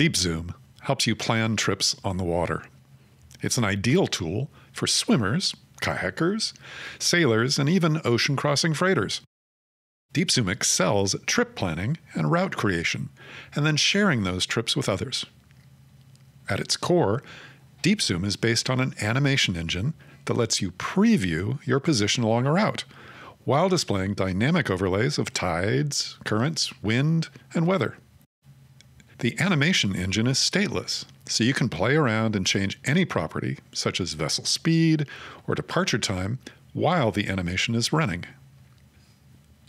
DeepZoom helps you plan trips on the water. It's an ideal tool for swimmers, kayakers, sailors, and even ocean crossing freighters. DeepZoom excels at trip planning and route creation, and then sharing those trips with others. At its core, DeepZoom is based on an animation engine that lets you preview your position along a route while displaying dynamic overlays of tides, currents, wind, and weather. The animation engine is stateless, so you can play around and change any property, such as vessel speed or departure time, while the animation is running.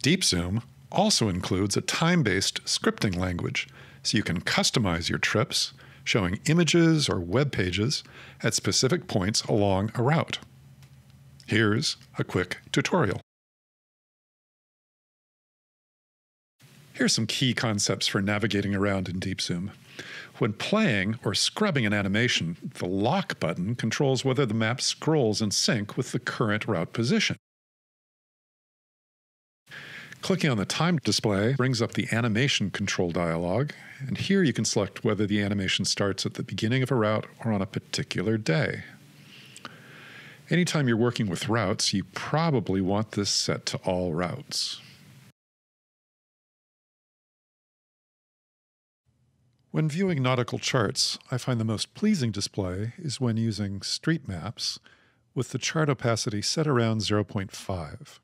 DeepZoom also includes a time based scripting language, so you can customize your trips, showing images or web pages at specific points along a route. Here's a quick tutorial. Here's some key concepts for navigating around in DeepZoom. When playing or scrubbing an animation, the lock button controls whether the map scrolls in sync with the current route position. Clicking on the time display brings up the animation control dialog, and here you can select whether the animation starts at the beginning of a route or on a particular day. Anytime you're working with routes, you probably want this set to all routes. When viewing nautical charts, I find the most pleasing display is when using street maps with the chart opacity set around 0.5.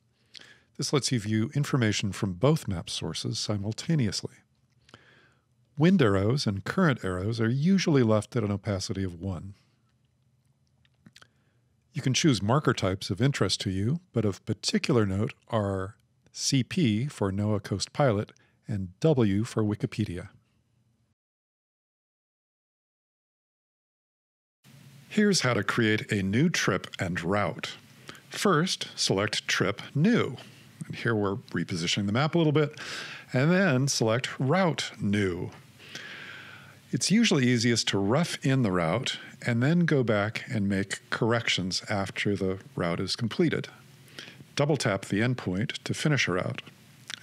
This lets you view information from both map sources simultaneously. Wind arrows and current arrows are usually left at an opacity of 1. You can choose marker types of interest to you, but of particular note are CP for NOAA Coast Pilot and W for Wikipedia. Here's how to create a new trip and route. First, select Trip New. And here we're repositioning the map a little bit. And then select Route New. It's usually easiest to rough in the route and then go back and make corrections after the route is completed. Double tap the endpoint to finish a route.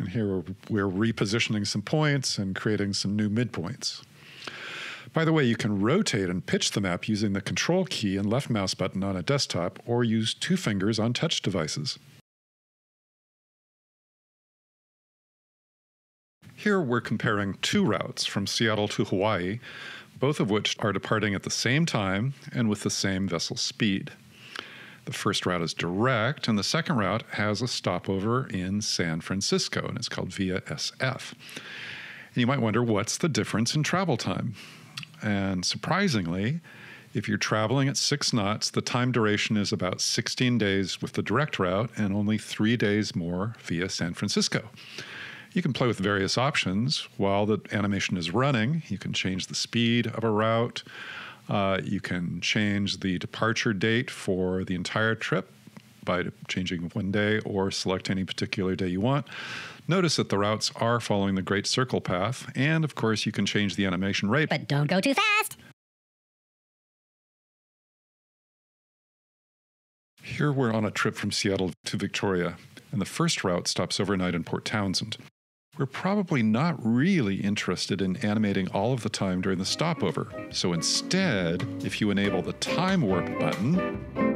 And here we're, we're repositioning some points and creating some new midpoints. By the way, you can rotate and pitch the map using the Control key and left mouse button on a desktop or use two fingers on touch devices. Here we're comparing two routes from Seattle to Hawaii, both of which are departing at the same time and with the same vessel speed. The first route is direct, and the second route has a stopover in San Francisco, and it's called Via SF. And you might wonder what's the difference in travel time? And surprisingly, if you're traveling at six knots, the time duration is about 16 days with the direct route and only three days more via San Francisco. You can play with various options while the animation is running. You can change the speed of a route. Uh, you can change the departure date for the entire trip by changing one day or select any particular day you want. Notice that the routes are following the Great Circle path, and of course, you can change the animation rate. But don't go too fast! Here we're on a trip from Seattle to Victoria, and the first route stops overnight in Port Townsend. We're probably not really interested in animating all of the time during the stopover, so instead, if you enable the time warp button,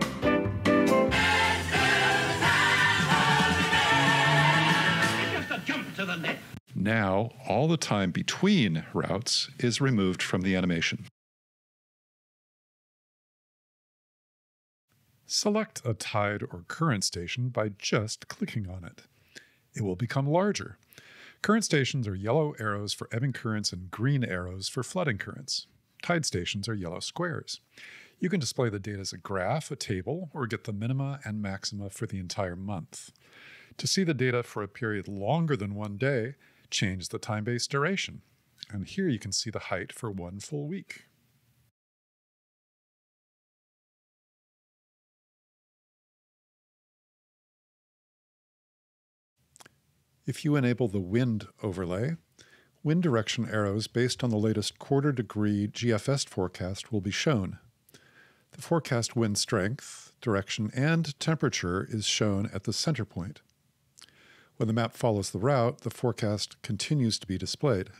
Now, all the time between routes is removed from the animation. Select a tide or current station by just clicking on it. It will become larger. Current stations are yellow arrows for ebbing currents and green arrows for flooding currents. Tide stations are yellow squares. You can display the data as a graph, a table, or get the minima and maxima for the entire month. To see the data for a period longer than one day, change the time-based duration. And here you can see the height for one full week. If you enable the wind overlay, wind direction arrows based on the latest quarter degree GFS forecast will be shown. The forecast wind strength, direction, and temperature is shown at the center point. When the map follows the route, the forecast continues to be displayed.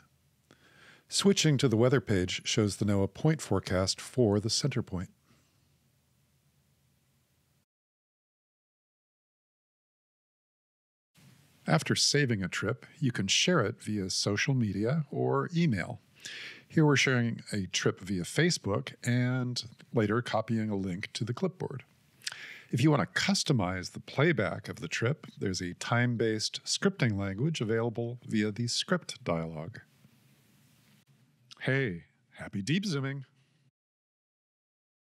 Switching to the weather page shows the NOAA point forecast for the center point. After saving a trip, you can share it via social media or email. Here we're sharing a trip via Facebook and later copying a link to the clipboard. If you want to customize the playback of the trip, there's a time based scripting language available via the script dialog. Hey, happy deep zooming!